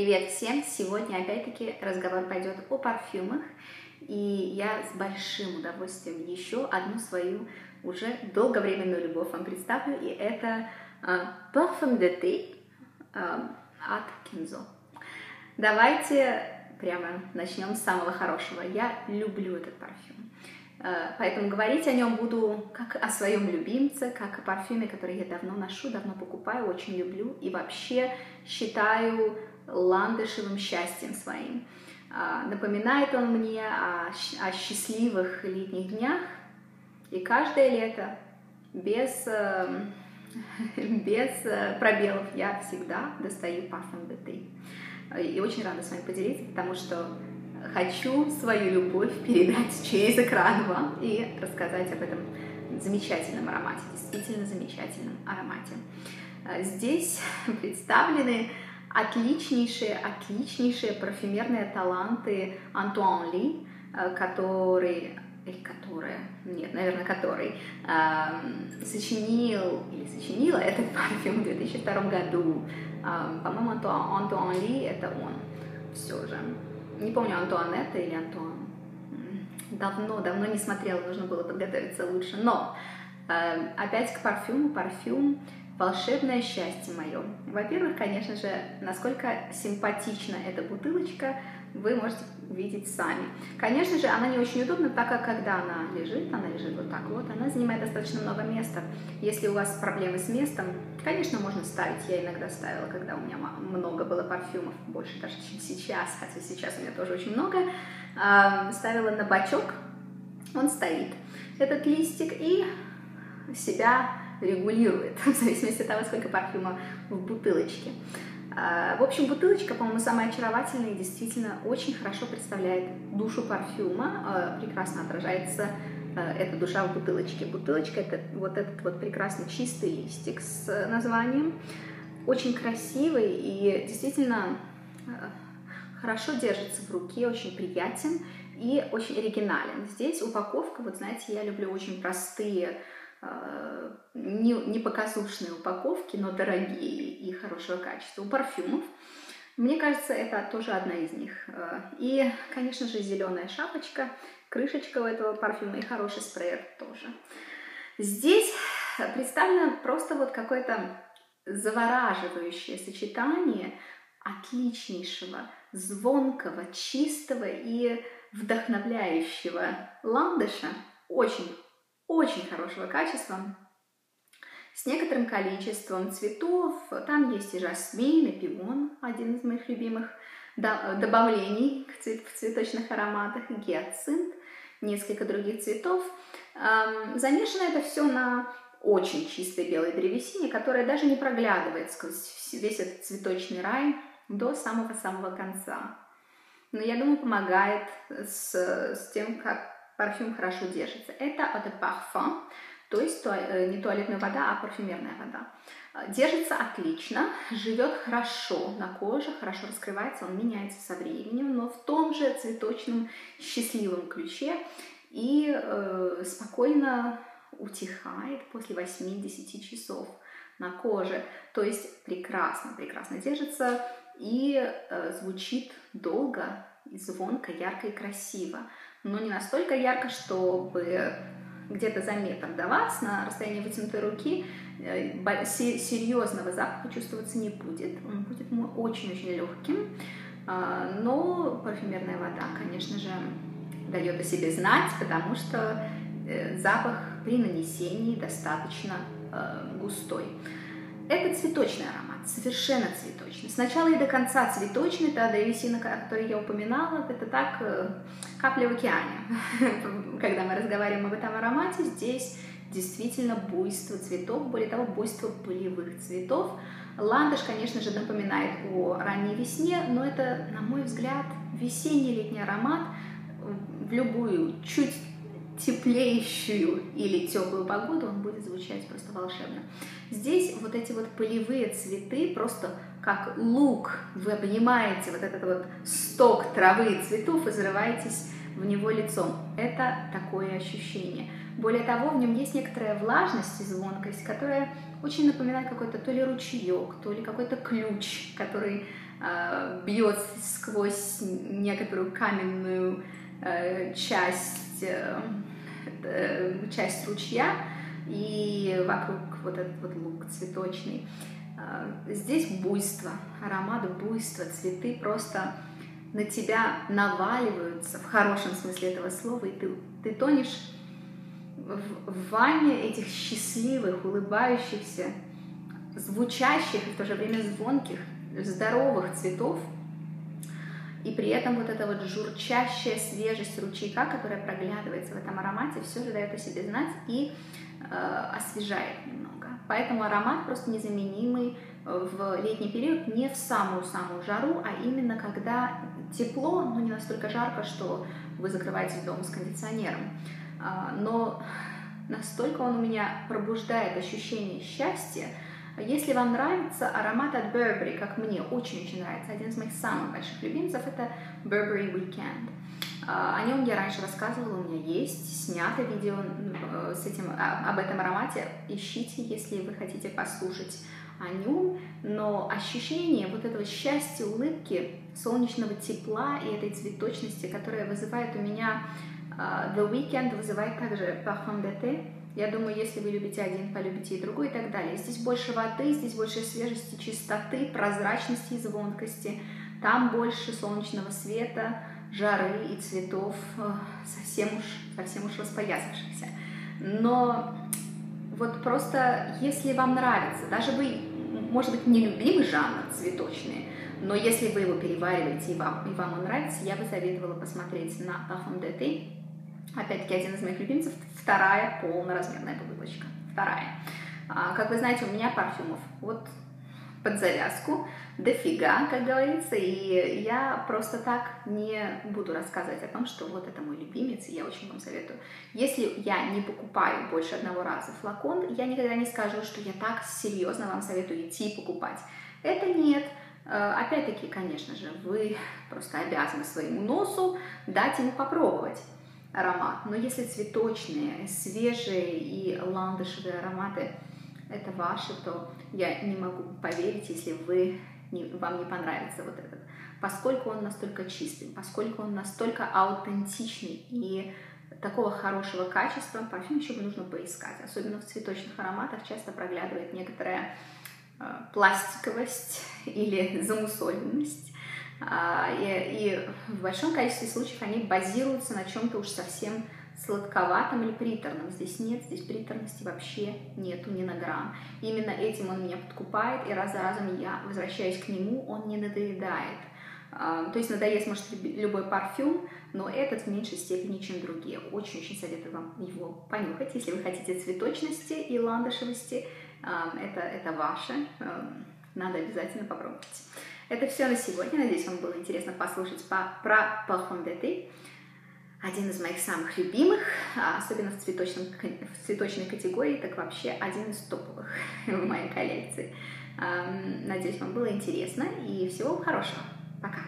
Привет всем! Сегодня опять-таки разговор пойдет о парфюмах. И я с большим удовольствием еще одну свою уже долговременную любовь вам представлю. И это uh, Parfum d'été uh, от Кинзо. Давайте прямо начнем с самого хорошего. Я люблю этот парфюм. Uh, поэтому говорить о нем буду как о своем любимце, как о парфюме, который я давно ношу, давно покупаю, очень люблю и вообще считаю ландышевым счастьем своим. А, напоминает он мне о, о счастливых летних днях, и каждое лето без, эм, без э, пробелов я всегда достаю парфюм Бетри. И очень рада с вами поделиться, потому что хочу свою любовь передать через экран вам и рассказать об этом замечательном аромате, действительно замечательном аромате. Э, здесь представлены отличнейшие, отличнейшие парфюмерные таланты Антуан Ли, э, который или которая, нет, наверное, который э, сочинил или сочинила этот парфюм в 2002 году. Э, по-моему, Антуан, Антуан Ли это он все же. Не помню, Антуанетта или Антуан. Давно, давно не смотрела, нужно было подготовиться лучше. Но э, опять к парфюму. Парфюм волшебное счастье мое. Во-первых, конечно же, насколько симпатична эта бутылочка, вы можете увидеть сами. Конечно же, она не очень удобна, так как когда она лежит, она лежит вот так вот, она занимает достаточно много места. Если у вас проблемы с местом, конечно, можно ставить. Я иногда ставила, когда у меня много было парфюмов, больше даже, чем сейчас, хотя сейчас у меня тоже очень много. Ставила на бачок, он стоит, этот листик, и себя регулирует, в зависимости от того, сколько парфюма в бутылочке. А, в общем, бутылочка, по-моему, самая очаровательная и действительно очень хорошо представляет душу парфюма, а, прекрасно отражается а, эта душа в бутылочке. Бутылочка — это вот этот вот прекрасный чистый листик с названием, очень красивый и действительно хорошо держится в руке, очень приятен и очень оригинален. Здесь упаковка, вот знаете, я люблю очень простые не, не показушные упаковки, но дорогие и хорошего качества. У парфюмов, мне кажется, это тоже одна из них. Э, и, конечно же, зеленая шапочка, крышечка у этого парфюма и хороший спреер тоже. Здесь представлено просто вот какое-то завораживающее сочетание отличнейшего, звонкого, чистого и вдохновляющего ландыша, очень очень хорошего качества, с некоторым количеством цветов. Там есть и жасмин, и пион, один из моих любимых добавлений в цветочных ароматах, и гиацинт, несколько других цветов. Замешано это все на очень чистой белой древесине, которая даже не проглядывает сквозь весь этот цветочный рай до самого-самого конца. Но я думаю, помогает с, с тем, как парфюм хорошо держится. Это de parfum, то есть э, не туалетная вода, а парфюмерная вода. Держится отлично, живет хорошо на коже, хорошо раскрывается, он меняется со временем, но в том же цветочном счастливом ключе и э, спокойно утихает после 8-10 часов на коже. То есть прекрасно, прекрасно держится и э, звучит долго, звонко, ярко и красиво но не настолько ярко, чтобы где-то за метр до вас на расстоянии вытянутой руки э, серьезного запаха чувствоваться не будет. Он будет очень-очень легким. А, но парфюмерная вода, конечно же, дает о себе знать, потому что э, запах при нанесении достаточно э, густой. Это цветочный аромат, совершенно цветочный. Сначала и до конца цветочный, та древесина, которую я упоминала, это так капля в океане. Когда мы разговариваем об этом аромате, здесь действительно буйство цветов, более того, буйство полевых цветов. Ландыш, конечно же, напоминает о ранней весне, но это, на мой взгляд, весенний летний аромат в любую чуть теплеющую или теплую погоду, он будет звучать просто волшебно. Здесь вот эти вот полевые цветы просто как лук, вы обнимаете вот этот вот сток травы и цветов и зарываетесь в него лицом. Это такое ощущение. Более того, в нем есть некоторая влажность и звонкость, которая очень напоминает какой-то то ли ручеек, то ли какой-то ключ, который э, бьет сквозь некоторую каменную э, часть, э, часть ручья, и вокруг вот этот вот лук цветочный. Э, здесь буйство, аромат буйства, цветы просто на тебя наваливаются в хорошем смысле этого слова, и ты, ты тонешь в ванне этих счастливых, улыбающихся, звучащих и в то же время звонких, здоровых цветов, и при этом вот эта вот журчащая свежесть ручейка, которая проглядывается в этом аромате, все же дает о себе знать и э, освежает немного. Поэтому аромат просто незаменимый в летний период не в самую-самую жару, а именно когда тепло, но не настолько жарко, что вы закрываете дом с кондиционером. А, но настолько он у меня пробуждает ощущение счастья. Если вам нравится аромат от Burberry, как мне очень-очень нравится, один из моих самых больших любимцев, это Burberry Weekend. А, о нем я раньше рассказывала, у меня есть снято видео э, с этим, об этом аромате. Ищите, если вы хотите послушать о нем, но ощущение вот этого счастья, улыбки, солнечного тепла и этой цветочности, которая вызывает у меня uh, The Weekend, вызывает также Parfum d'été. Я думаю, если вы любите один, полюбите и другой и так далее. Здесь больше воды, здесь больше свежести, чистоты, прозрачности и звонкости. Там больше солнечного света, жары и цветов, э, совсем уж, совсем уж распоясавшихся. Но вот просто, если вам нравится, даже вы может быть, не любимый жанр цветочный, но если вы его перевариваете и вам, и вам он нравится, я бы советовала посмотреть на Parfum d'été. Опять-таки, один из моих любимцев, вторая полноразмерная бутылочка. Вторая. А, как вы знаете, у меня парфюмов вот под завязку, дофига, как говорится, и я просто так не буду рассказывать о том, что вот это мой любимец, и я очень вам советую. Если я не покупаю больше одного раза флакон, я никогда не скажу, что я так серьезно вам советую идти покупать. Это нет. Э, опять-таки, конечно же, вы просто обязаны своему носу дать ему попробовать аромат. Но если цветочные, свежие и ландышевые ароматы – это ваше, то я не могу поверить, если вы, не, вам не понравится вот этот. Поскольку он настолько чистый, поскольку он настолько аутентичный и такого хорошего качества, парфюм еще бы нужно поискать. Особенно в цветочных ароматах часто проглядывает некоторая э, пластиковость или замусоленность. А, и, и в большом количестве случаев они базируются на чем-то уж совсем сладковатым или приторным. Здесь нет, здесь приторности вообще нету ни на грамм. Именно этим он меня подкупает, и раз за разом я возвращаюсь к нему, он не надоедает. А, то есть надоест, может, любой парфюм, но этот в меньшей степени, чем другие. Очень-очень советую вам его понюхать, если вы хотите цветочности и ландышевости. А, это, это ваше, а, надо обязательно попробовать. Это все на сегодня. Надеюсь, вам было интересно послушать по, про d'été один из моих самых любимых, а особенно в, цветочном, в цветочной категории, так вообще один из топовых в моей коллекции. Надеюсь, вам было интересно и всего хорошего. Пока!